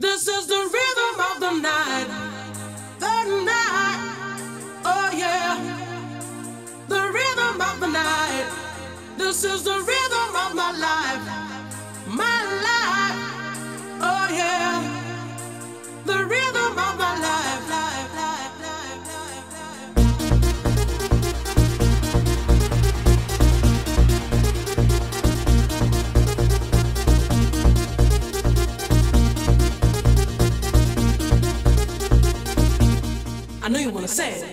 This is the rhythm of the night. The night. Oh, yeah. The rhythm of the night. This is the rhythm of my life. I know you want to say it.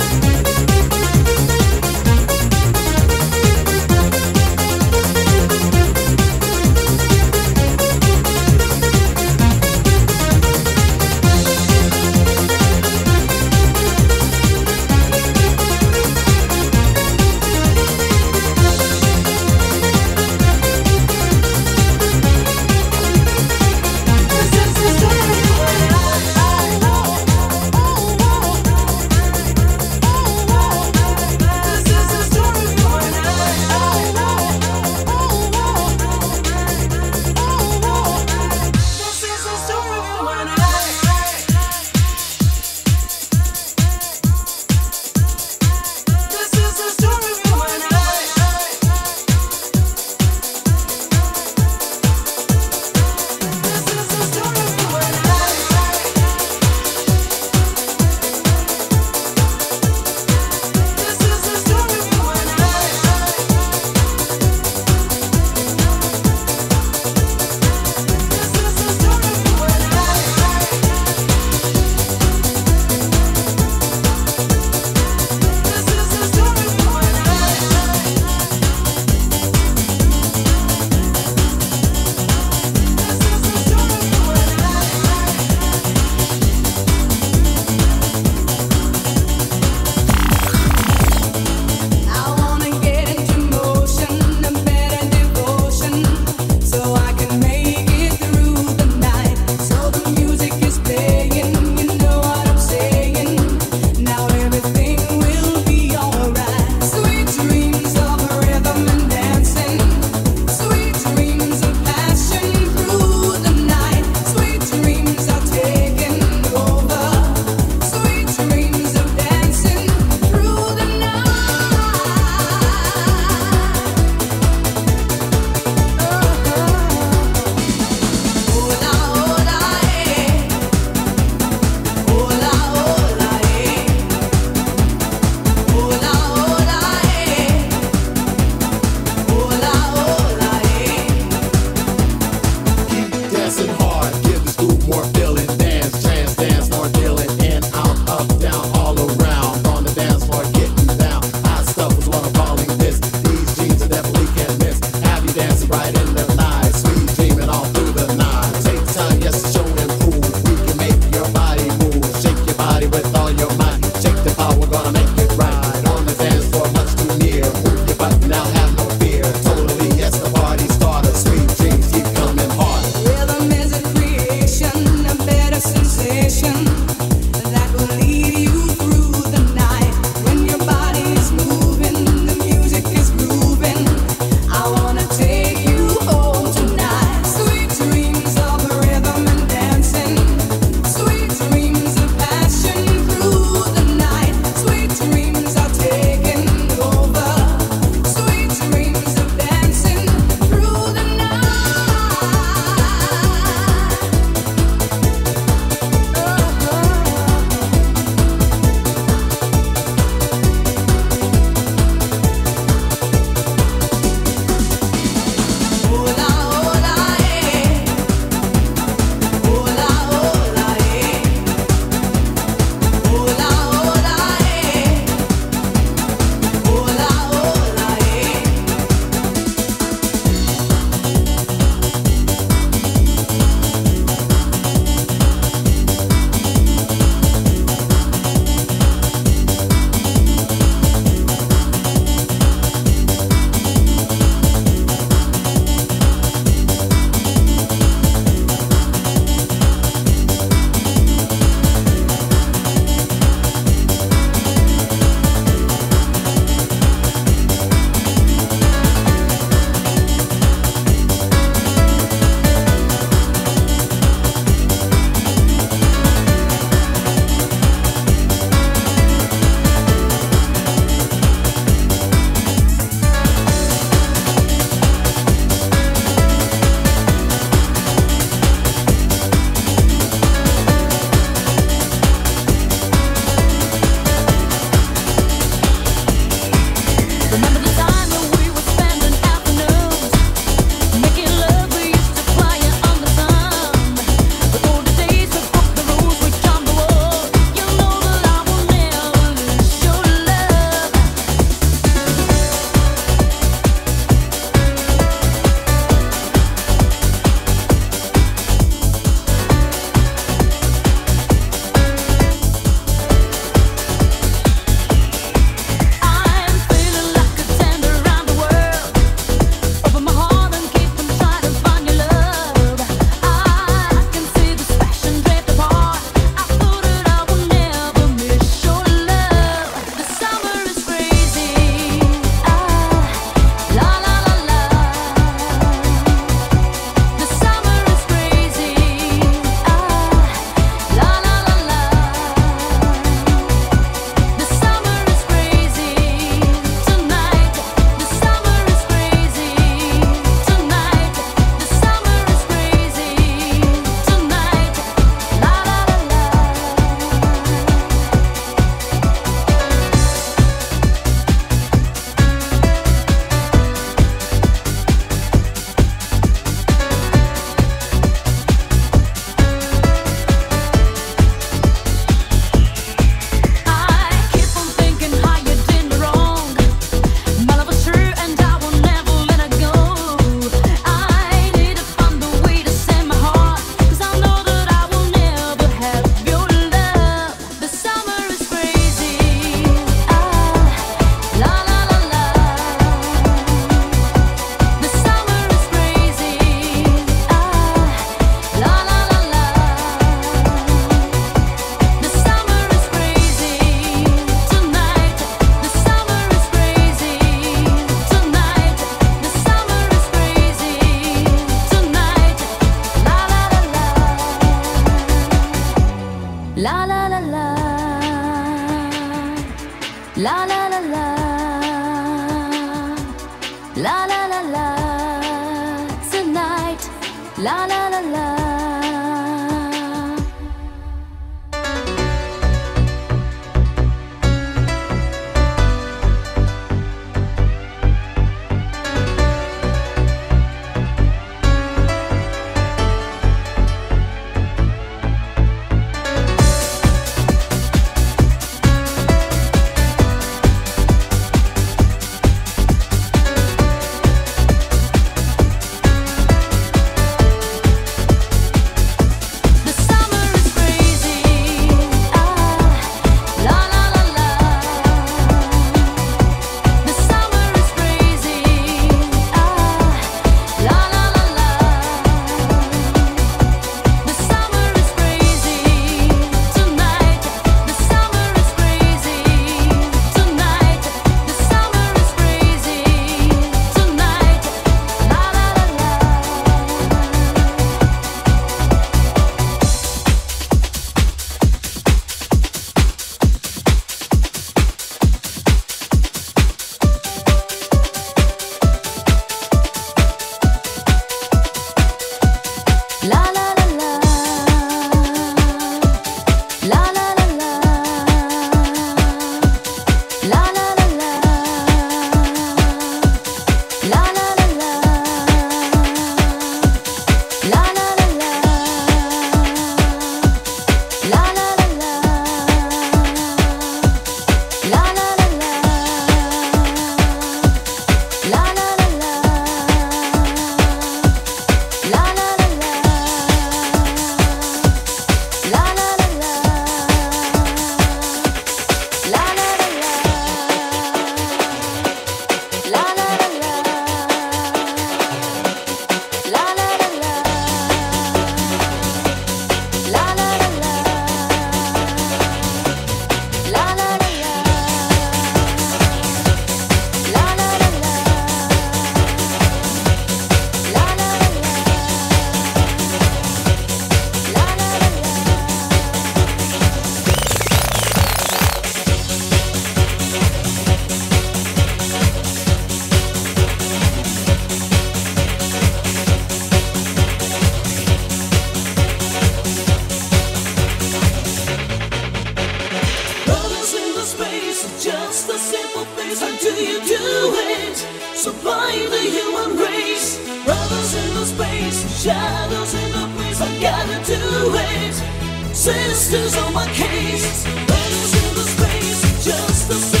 Just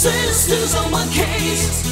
Sisters on my case.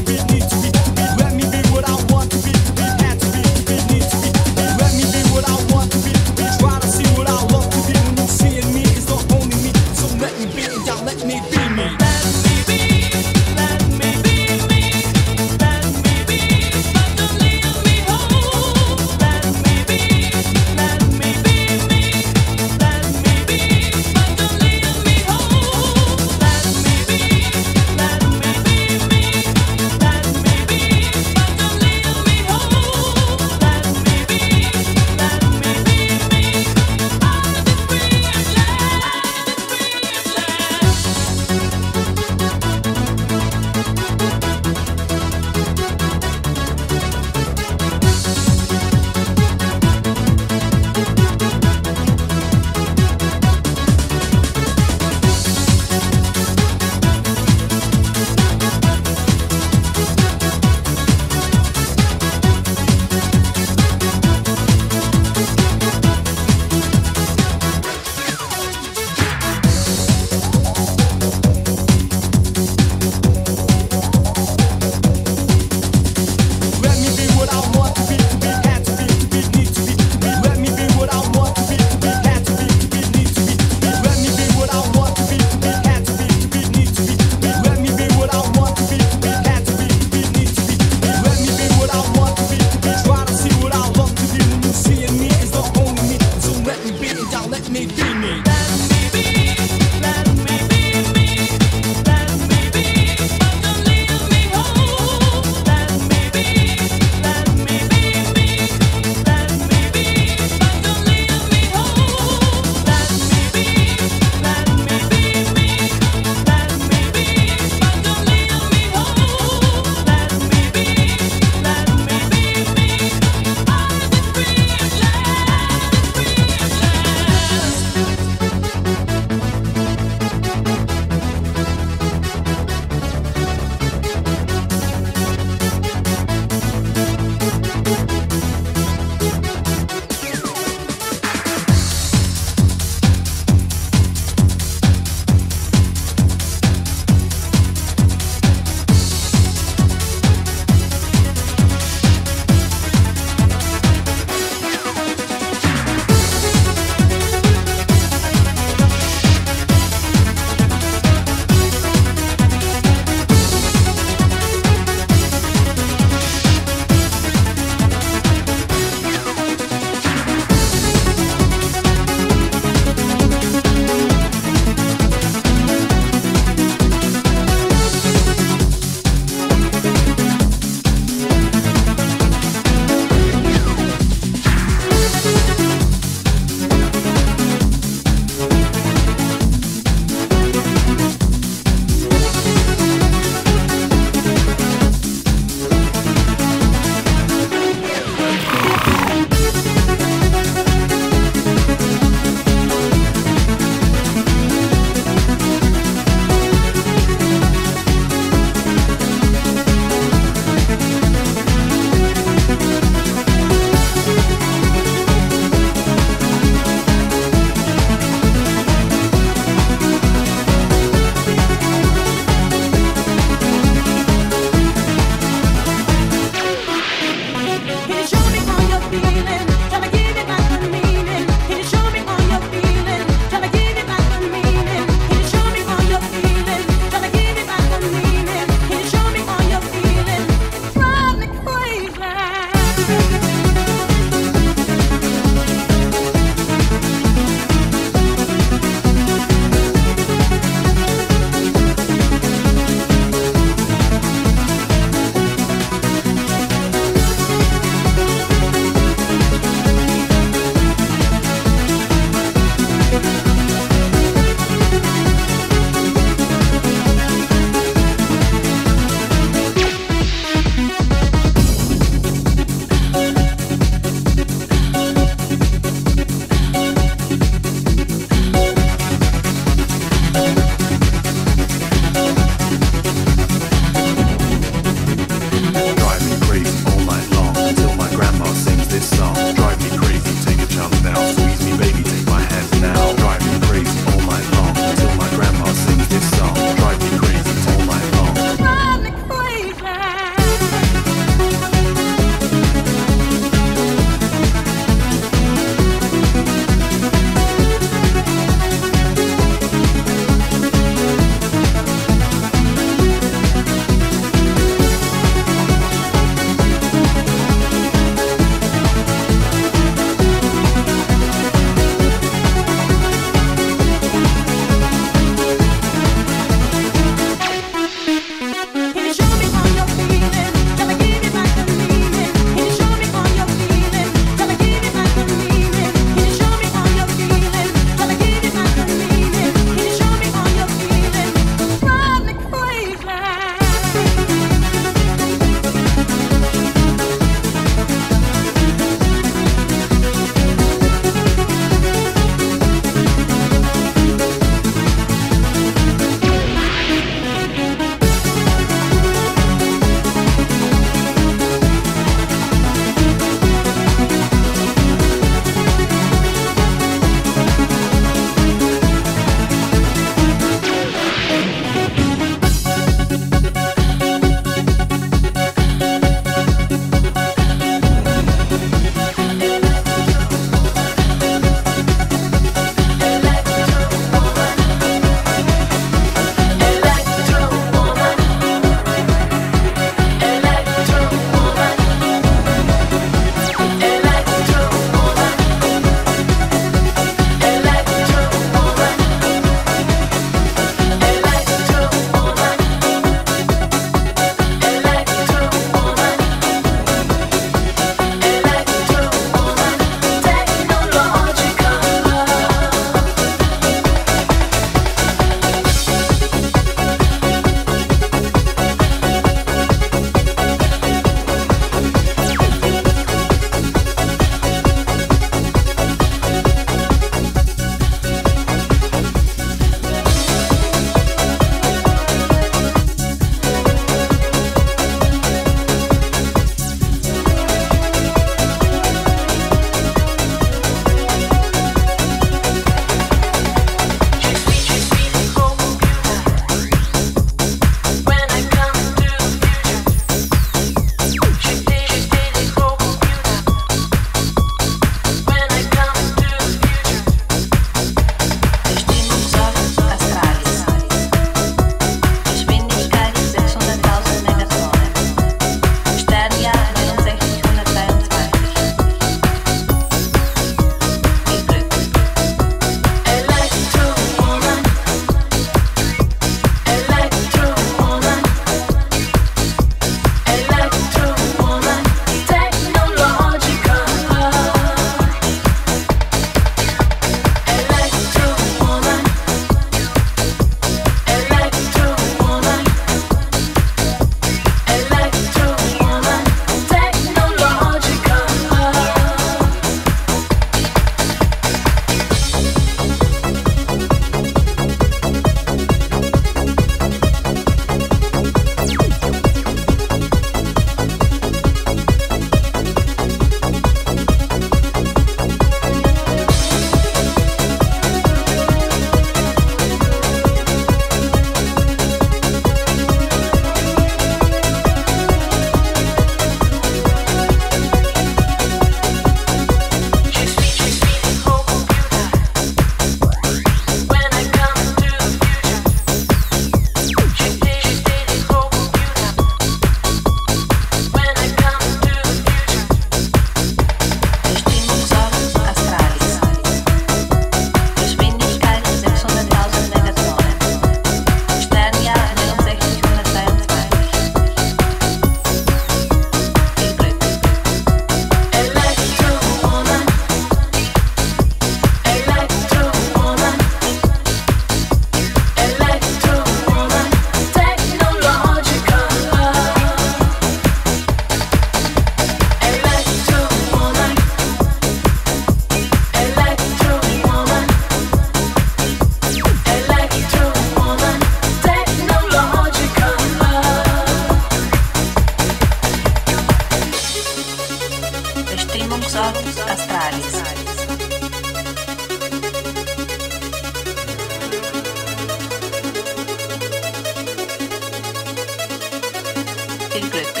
Good.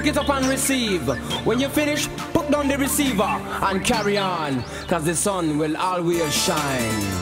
pick it up and receive. When you finish, put down the receiver and carry on, cause the sun will always shine.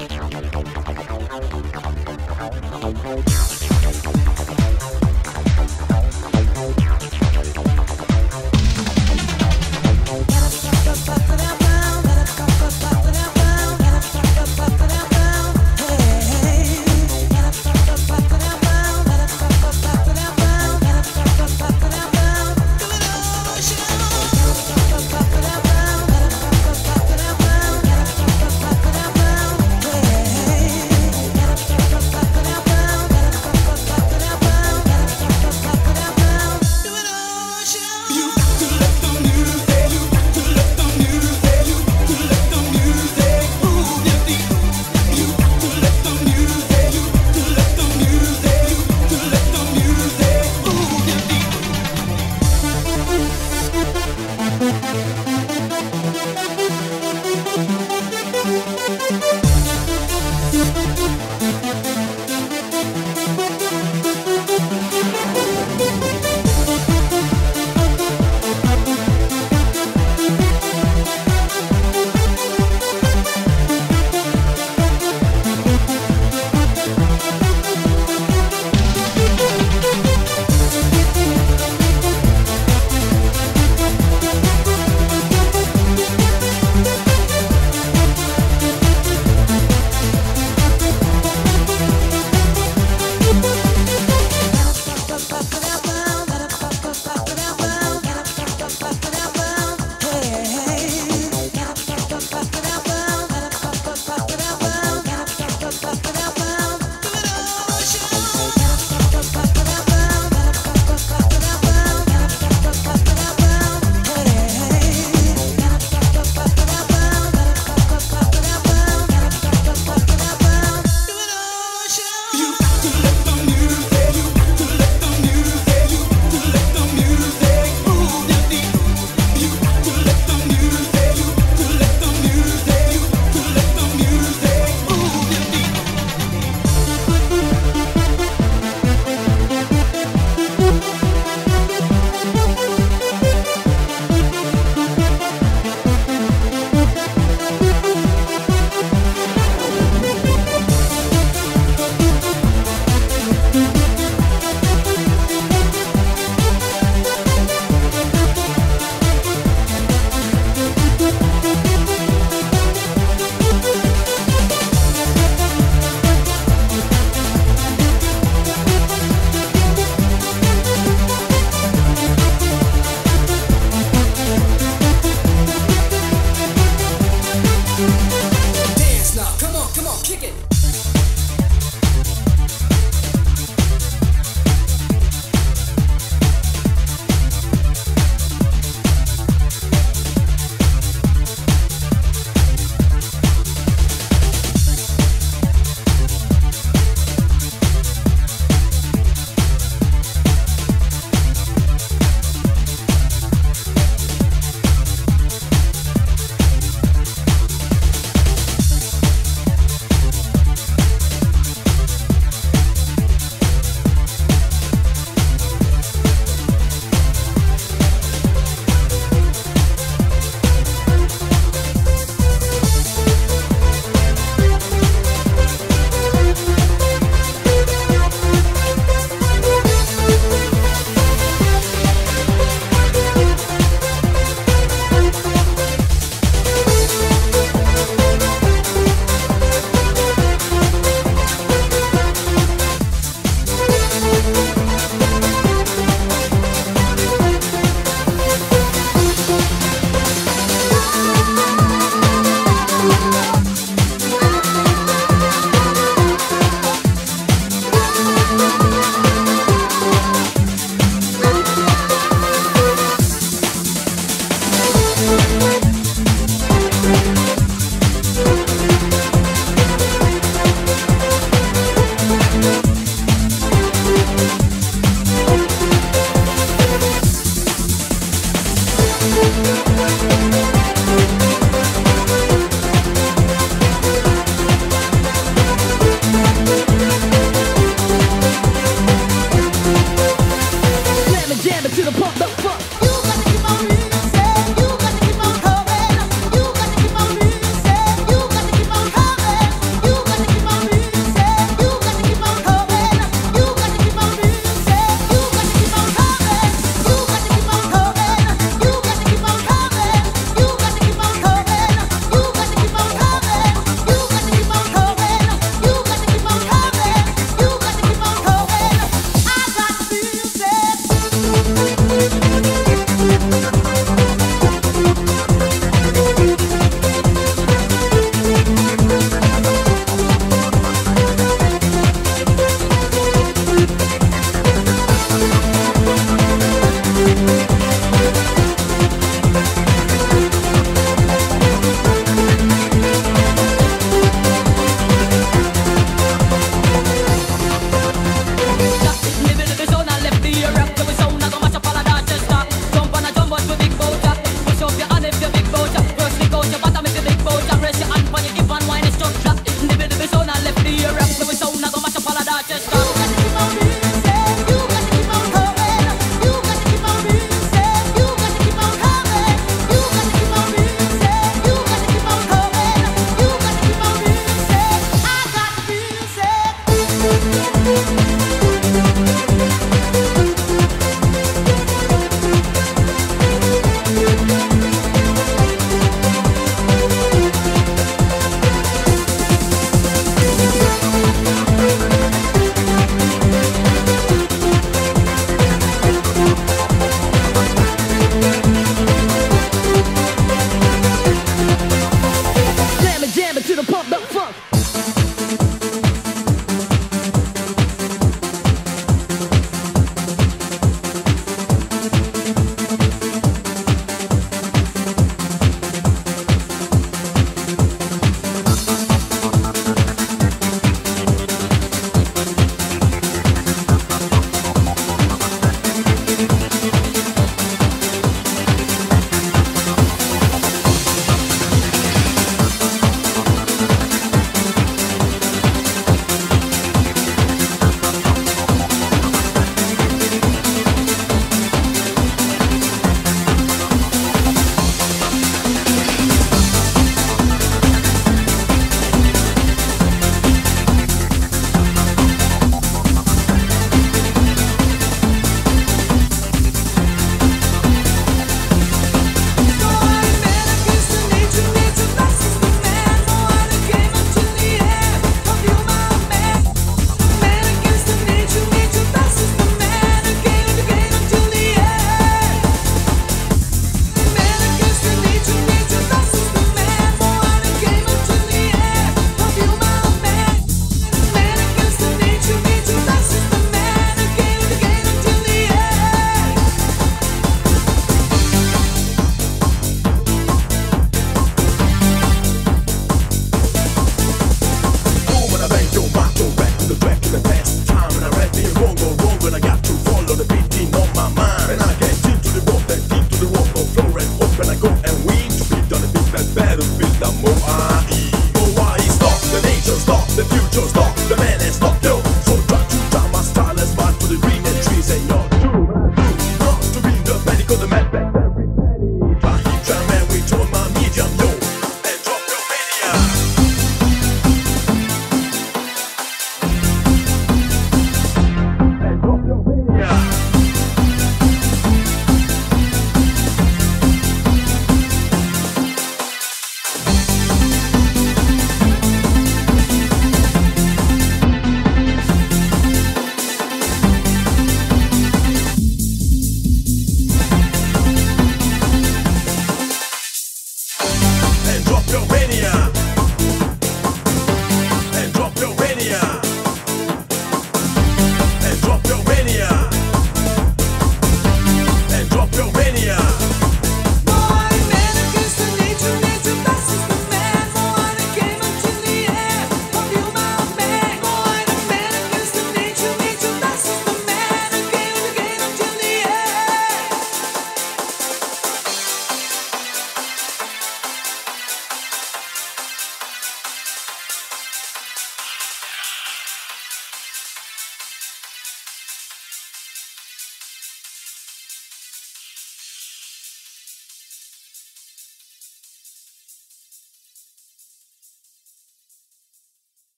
I don't know.